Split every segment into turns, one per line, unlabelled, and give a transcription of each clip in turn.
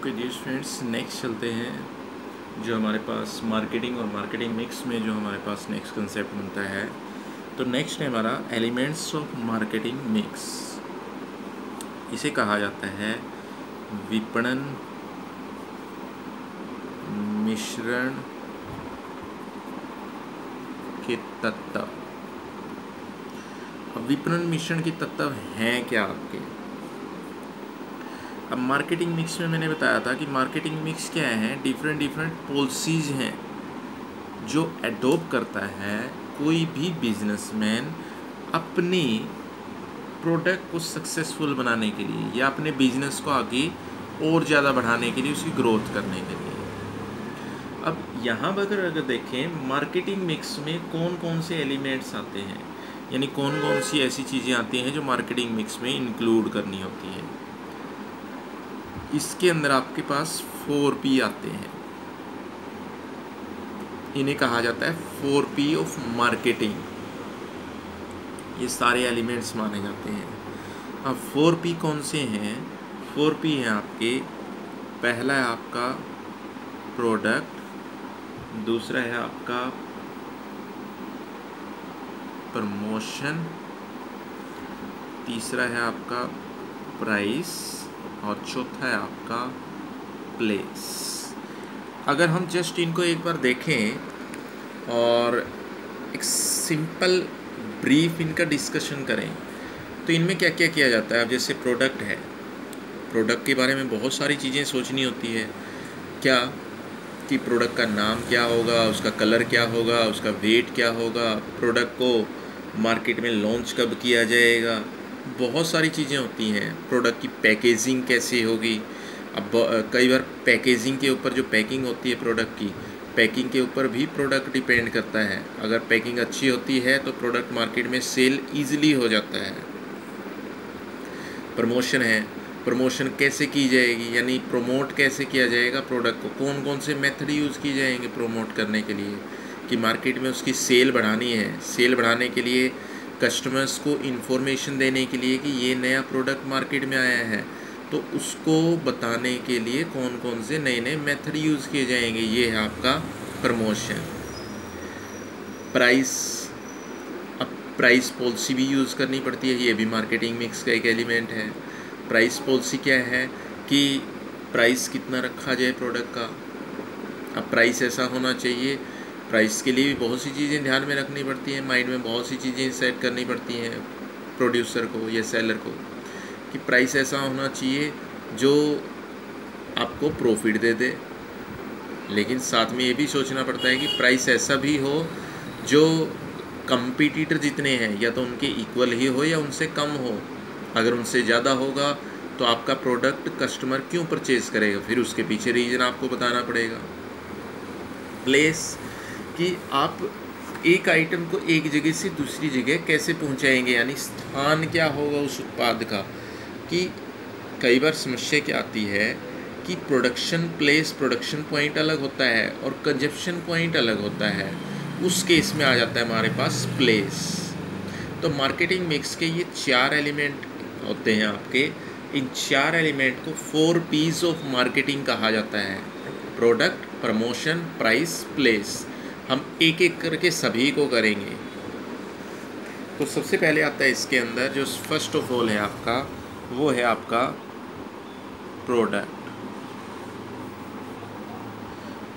Okay जी friends next चलते हैं, जो हमारे पास मार्केटिंग और मार्केटिंग मिक्स में जो हमारे पास नेक्स्ट कंसेप्ट बनता है। तो नेक्स्ट है हमारा एलिमेंट्स ऑफ़ मार्केटिंग मिक्स इसे कहा जाता है विपणन, मिश्रण के तत्व। अब विपणन, मिश्रण के तत्व हैं क्या आपके? अब मार्केटिंग मिक्स में मैंने बताया था कि मार्केटिंग मिक्स क्या है? डिफरेंट डिफरेंट पॉलिसीज़ हैं, जो एडोप करता है कोई भी बिजनेसमैन अपनी प्रोडक्ट को सक्सेसफुल बनाने के लिए या अपने बिज़नेस को आगे और ज़्यादा बढ़ाने के लिए, उसकी ग्रोथ करने के लिए। अब यहाँ पर अगर देखें मार्केटिंग मिक्स में कौन कौन से एलिमेंट्स आते हैं? यानी कौन कौन सी ऐसी चीज़ें आती हैं जो मार्केटिंग मिक्स में इंक्लूड करनी होती है? इसके अंदर आपके पास फोर पी आते हैं। इन्हें कहा जाता है फोर पी ऑफ़ मार्केटिंग ये सारे एलिमेंट्स माने जाते हैं। अब फोर पी कौन से हैं? फोर पी हैं आपके। पहला है आपका प्रोडक्ट दूसरा है आपका प्रमोशन तीसरा है आपका प्राइस और चौथा है आपका प्लेस अगर हम जस्ट इनको एक बार देखें और एक सिंपल ब्रीफ इनका डिस्कशन करें तो इनमें क्या क्या किया जाता है? अब जैसे प्रोडक्ट है। प्रोडक्ट के बारे में बहुत सारी चीज़ें सोचनी होती है। क्या कि प्रोडक्ट का नाम क्या होगा, उसका कलर क्या होगा, उसका वेट क्या होगा? प्रोडक्ट को मार्केट में लॉन्च कब किया जाएगा? बहुत सारी चीज़ें होती हैं। प्रोडक्ट की पैकेजिंग कैसे होगी? अब कई बार पैकेजिंग के ऊपर जो पैकिंग होती है प्रोडक्ट की पैकिंग के ऊपर भी प्रोडक्ट डिपेंड करता है। अगर पैकिंग अच्छी होती है तो प्रोडक्ट मार्केट में सेल ईजिली हो जाता है। प्रमोशन है। प्रमोशन कैसे की जाएगी? यानी प्रमोट कैसे किया जाएगा प्रोडक्ट को? कौन कौन से मेथड यूज़ किए जाएँगे प्रमोट करने के लिए? कि मार्केट में उसकी सेल बढ़ानी है। सेल बढ़ाने के लिए कस्टमर्स को इन्फॉर्मेशन देने के लिए कि ये नया प्रोडक्ट मार्केट में आया है तो उसको बताने के लिए कौन कौन से नए नए मेथड यूज़ किए जाएँगे, ये है आपका प्रमोशन प्राइस अब प्राइस पॉलिसी भी यूज़ करनी पड़ती है, ये भी मार्केटिंग मिक्स का एक एलिमेंट है. प्राइस पॉलिसी क्या है कि प्राइस कितना रखा जाए प्रोडक्ट का? अब प्राइस ऐसा होना चाहिए प्राइस के लिए भी बहुत सी चीज़ें ध्यान में रखनी पड़ती हैं माइंड में बहुत सी चीज़ें सेट करनी पड़ती हैं प्रोड्यूसर को या सेलर को कि प्राइस ऐसा होना चाहिए जो आपको प्रॉफिट दे दे। लेकिन साथ में ये भी सोचना पड़ता है कि प्राइस ऐसा भी हो जो कंपटीटर जितने हैं, या तो उनके इक्वल ही हो या उनसे कम हो। अगर उनसे ज़्यादा होगा तो आपका प्रोडक्ट कस्टमर क्यों परचेज़ करेगा? फिर उसके पीछे रीज़न आपको बताना पड़ेगा। प्लेस कि आप एक आइटम को एक जगह से दूसरी जगह कैसे पहुंचाएँगे? यानी स्थान क्या होगा उस उत्पाद का? कि कई बार समस्या क्या आती है कि प्रोडक्शन प्लेस प्रोडक्शन पॉइंट अलग होता है और कंजप्शन पॉइंट अलग होता है। उस केस में आ जाता है हमारे पास प्लेस तो मार्केटिंग मिक्स के ये चार एलिमेंट होते हैं आपके। इन चार एलिमेंट को फोर पीस ऑफ़ मार्केटिंग कहा जाता है। प्रोडक्ट प्रमोशन प्राइस प्लेस हम एक एक करके सभी को करेंगे। तो सबसे पहले आता है इसके अंदर जो फ़र्स्ट ऑफ़ ऑल है आपका, वो है आपका प्रोडक्ट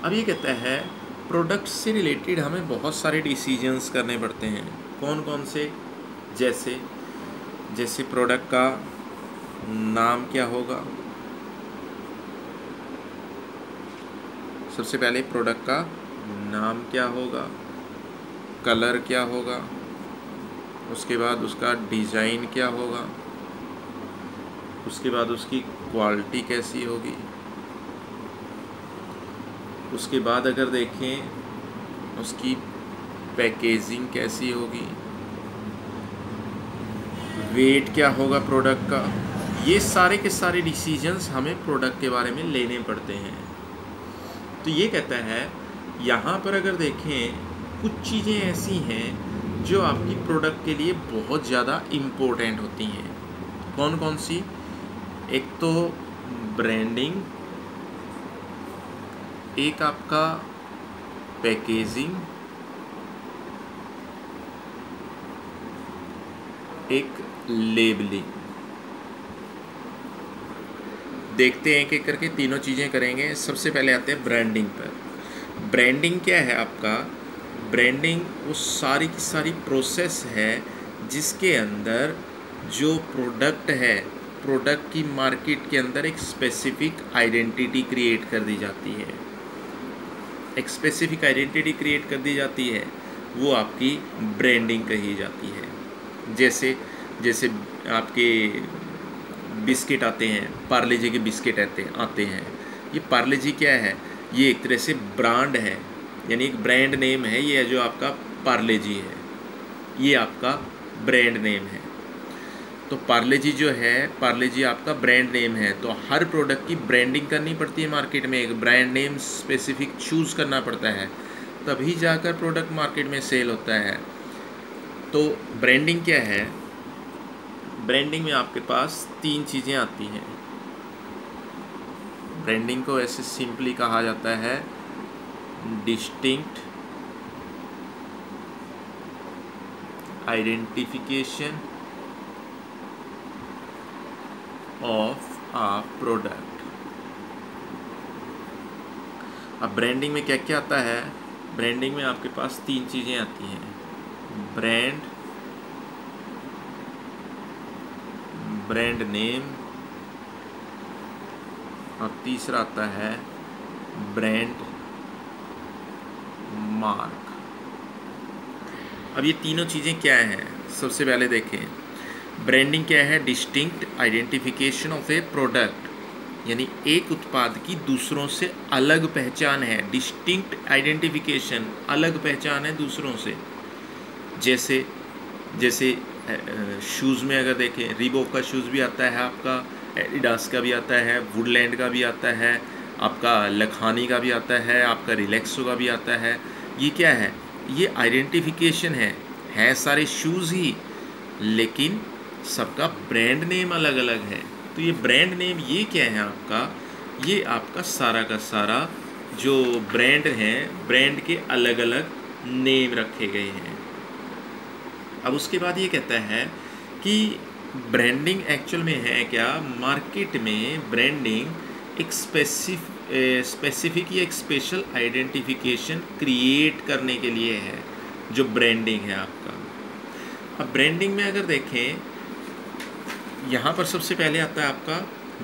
अब ये कहता है प्रोडक्ट से रिलेटेड हमें बहुत सारे डिसीजंस करने पड़ते हैं। कौन कौन से? जैसे जैसे प्रोडक्ट का नाम क्या होगा? सबसे पहले प्रोडक्ट का नाम क्या होगा? कलर क्या होगा? उसके बाद उसका डिज़ाइन क्या होगा? उसके बाद उसकी क्वालिटी कैसी होगी? उसके बाद अगर देखें, उसकी पैकेजिंग कैसी होगी? वेट क्या होगा प्रोडक्ट का? ये सारे के सारे डिसीजंस हमें प्रोडक्ट के बारे में लेने पड़ते हैं। तो ये कहता है यहाँ पर अगर देखें, कुछ चीज़ें ऐसी हैं जो आपकी प्रोडक्ट के लिए बहुत ज़्यादा इम्पोर्टेंट होती हैं। कौन कौन सी? एक तो ब्रांडिंग एक आपका पैकेजिंग एक लेबलिंग देखते हैं एक एक करके तीनों चीज़ें करेंगे। सबसे पहले आते हैं ब्रांडिंग पर। ब्रांडिंग क्या है आपका? ब्रांडिंग वो सारी की सारी प्रोसेस है जिसके अंदर जो प्रोडक्ट है प्रोडक्ट की मार्केट के अंदर एक स्पेसिफिक आइडेंटिटी क्रिएट कर दी जाती है। एक स्पेसिफिक आइडेंटिटी क्रिएट कर दी जाती है, वो आपकी ब्रांडिंग कही जाती है। जैसे जैसे आपके बिस्किट आते हैं, पार्ले जी के बिस्किट आते आते हैं। ये पार्ले जी क्या है? ये एक तरह से ब्रांड है, यानी एक ब्रांड नेम है, ये जो आपका पार्ले जी है। ये आपका ब्रांड नेम है। तो पार्ले जी जो है, पार्ले जी आपका ब्रांड नेम है तो हर प्रोडक्ट की ब्रांडिंग करनी पड़ती है मार्केट में, एक ब्रांड नेम स्पेसिफिक चूज़ करना पड़ता है। तभी जाकर प्रोडक्ट मार्केट में सेल होता है। तो ब्रांडिंग क्या है? ब्रांडिंग में आपके पास तीन चीज़ें आती हैं। ब्रांडिंग को ऐसे सिंपली कहा जाता है distinct identification of a product अब ब्रांडिंग में क्या क्या आता है? ब्रांडिंग में आपके पास तीन चीज़ें आती हैं। ब्रांड ब्रांड नेम और तीसरा आता है ब्रांड मार्क। अब ये तीनों चीज़ें क्या हैं? सबसे पहले देखें, ब्रांडिंग क्या है? Distinct identification of a product, यानी एक उत्पाद की दूसरों से अलग पहचान है। डिस्टिंक्ट आइडेंटिफिकेशन अलग पहचान है दूसरों से। जैसे जैसे शूज़ में अगर देखें, रिबोक का शूज़ भी आता है आपका एडिडास का भी आता है, वुडलैंड का भी आता है, आपका लखानी का भी आता है, आपका रिलैक्सो का भी आता है। ये क्या है? ये आइडेंटिफिकेशन है। है सारे शूज़ ही, लेकिन सबका ब्रांड नेम अलग अलग है। तो ये ब्रांड नेम ये क्या है आपका? ये आपका सारा का सारा जो ब्रांड हैं, ब्रांड के अलग अलग नेम रखे गए हैं। अब उसके बाद ये कहता है कि ब्रांडिंग एक्चुअल में है क्या? मार्केट में ब्रांडिंग एक स्पेसिफ स्पेसिफिक या एक स्पेशल आइडेंटिफिकेशन क्रिएट करने के लिए है, जो ब्रांडिंग है आपका। अब ब्रांडिंग में अगर देखें, यहाँ पर सबसे पहले आता है आपका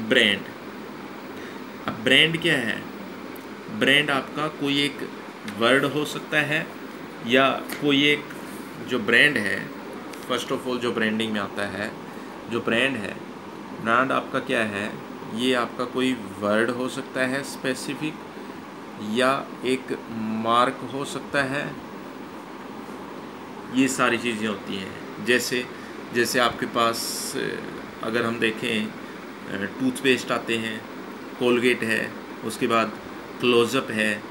ब्रांड अब ब्रांड क्या है? ब्रांड आपका कोई एक वर्ड हो सकता है, या कोई एक जो ब्रांड है फ़र्स्ट ऑफ़ ऑल जो ब्रांडिंग में आता है जो ब्रांड है ब्रांड आपका क्या है? ये आपका कोई वर्ड हो सकता है स्पेसिफिक या एक मार्क हो सकता है? ये सारी चीज़ें होती हैं। जैसे जैसे आपके पास, अगर हम देखें टूथपेस्ट आते हैं कोलगेट है, उसके बाद क्लोज़अप है,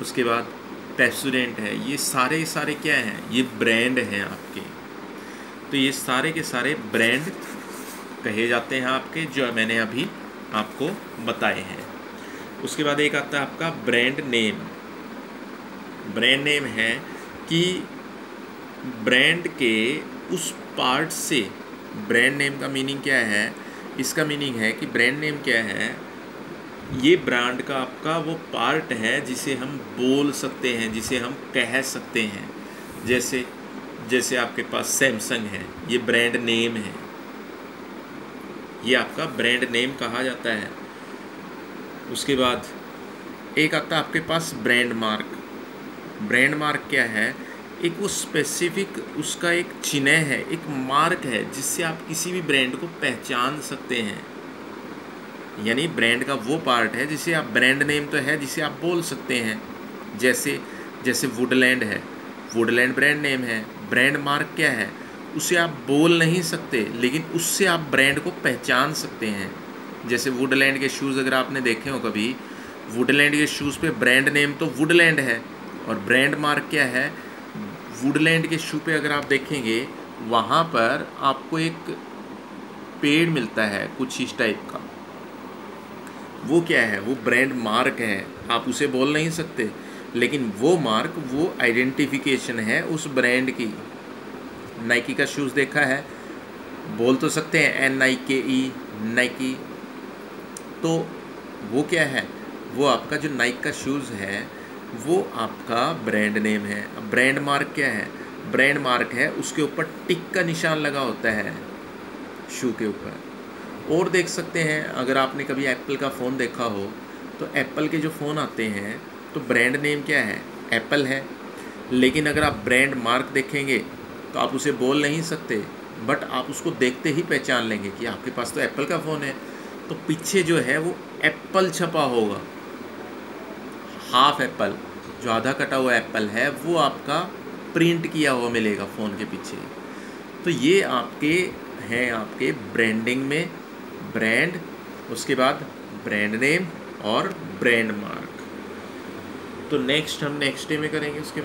उसके बाद पेप्सोडेंट है, ये सारे सारे क्या हैं? ये ब्रांड हैं आपके। तो ये सारे के सारे ब्रांड कहे जाते हैं आपके, जो मैंने अभी आपको बताए हैं। उसके बाद एक आता है आपका ब्रांड नेम ब्रांड नेम है कि ब्रांड के उस पार्ट से ब्रांड नेम का मीनिंग क्या है? इसका मीनिंग है कि ब्रांड नेम क्या है? ये ब्रांड का आपका वो पार्ट है जिसे हम बोल सकते हैं, जिसे हम कह सकते हैं। जैसे जैसे आपके पास सैमसंग है, ये ब्रांड नेम है। ये आपका ब्रांड नेम कहा जाता है। उसके बाद, एक आता आपके पास ब्रांड मार्क ब्रांड मार्क क्या है? एक वो स्पेसिफिक उसका एक चिन्ह है, एक मार्क है, जिससे आप किसी भी ब्रांड को पहचान सकते हैं। यानी ब्रांड का वो पार्ट है, जिसे आप ब्रांड नेम तो है, जिसे आप बोल सकते हैं। जैसे जैसे वुडलैंड है। वुडलैंड ब्रांड नेम है, ब्रांड मार्क क्या है, उसे आप बोल नहीं सकते, लेकिन उससे आप ब्रांड को पहचान सकते हैं। जैसे वुडलैंड के शूज़ अगर आपने देखे हो कभी, वुडलैंड के शूज़ पे ब्रांड नेम तो वुडलैंड है, और ब्रांड मार्क क्या है, वुडलैंड के शू पे अगर आप देखेंगे, वहाँ पर आपको एक पेड़ मिलता है, कुछ इस टाइप का। वो क्या है, वो ब्रांड मार्क है, आप उसे बोल नहीं सकते। लेकिन वो मार्क वो आइडेंटिफिकेशन है उस ब्रांड की। नाइकी का शूज़ देखा है। बोल तो सकते हैं एन आई के ई नाइकी तो वो क्या है? वो आपका जो नाइक का शूज़ है, वो आपका ब्रांड नेम है। ब्रांड मार्क क्या है? ब्रांड मार्क है, उसके ऊपर टिक का निशान लगा होता है शू के ऊपर। और देख सकते हैं, अगर आपने कभी एप्पल का फ़ोन देखा हो तो एप्पल के जो फ़ोन आते हैं तो ब्रांड नेम क्या है? एप्पल है। लेकिन अगर आप ब्रांड मार्क देखेंगे तो आप उसे बोल नहीं सकते। बट आप उसको देखते ही पहचान लेंगे कि आपके पास तो एप्पल का फ़ोन है। तो पीछे जो है, वो एप्पल छपा होगा। हाफ़ एप्पल जो आधा कटा हुआ एप्पल है, वो आपका प्रिंट किया हुआ मिलेगा फ़ोन के पीछे। तो ये आपके हैं आपके ब्रांडिंग में ब्रांड उसके बाद ब्रांड नेम और ब्रांड मार्क तो नेक्स्ट हम नेक्स्ट डे में करेंगे उसके बाद?